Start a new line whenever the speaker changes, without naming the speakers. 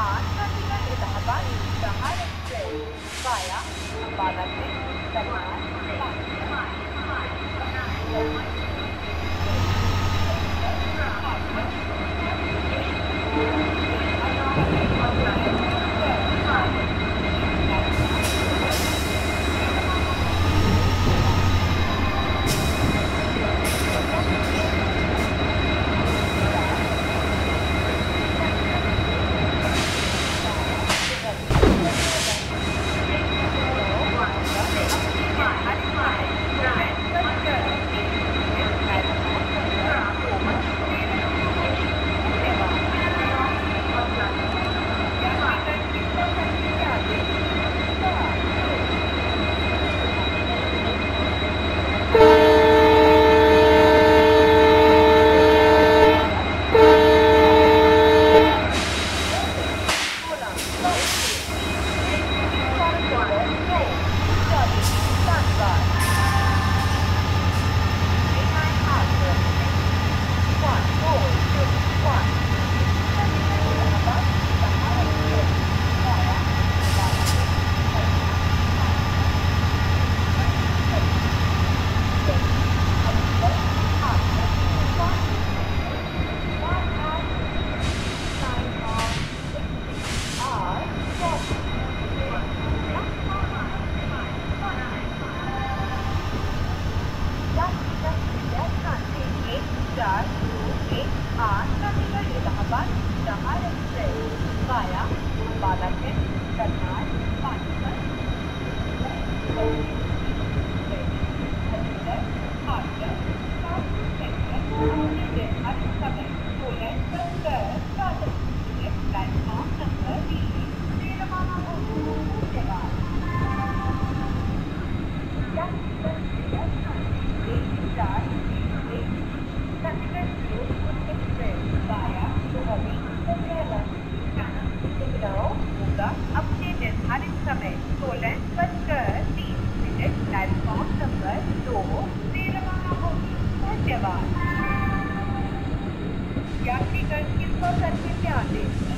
Chandigarh Allahabad express via Ambala से चार दो एक आठ का टिकट इलाहाबाद जहाज़ express via Balaghat Karnal Panipat platform number बीस से रवाना हो चार चंडीगढ़ फिरोजपुर एक्सप्रेस वाया दुहरी लखनऊ होगा अपने निर्धारित समय बजकर तीस मिनट प्लेटफॉर्म नंबर दो से रवाना होगी। धन्यवाद। यात्रीगण कृपा करके ध्यान दें चार